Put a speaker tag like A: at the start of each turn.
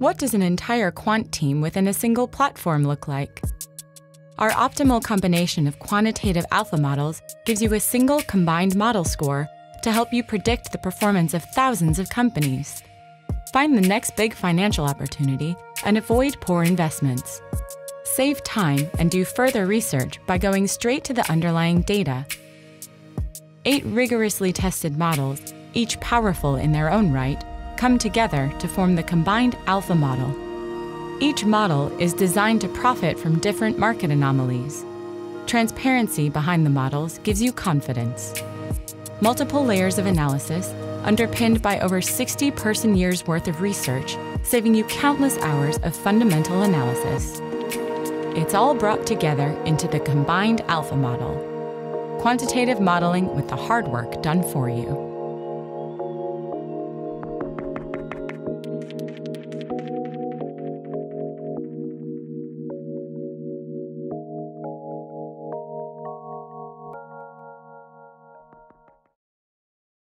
A: What does an entire quant team within a single platform look like? Our optimal combination of quantitative alpha models gives you a single combined model score to help you predict the performance of thousands of companies. Find the next big financial opportunity and avoid poor investments. Save time and do further research by going straight to the underlying data. Eight rigorously tested models, each powerful in their own right, come together to form the combined alpha model. Each model is designed to profit from different market anomalies. Transparency behind the models gives you confidence. Multiple layers of analysis, underpinned by over 60 person years worth of research, saving you countless hours of fundamental analysis. It's all brought together into the combined alpha model. Quantitative modeling with the hard work done for you.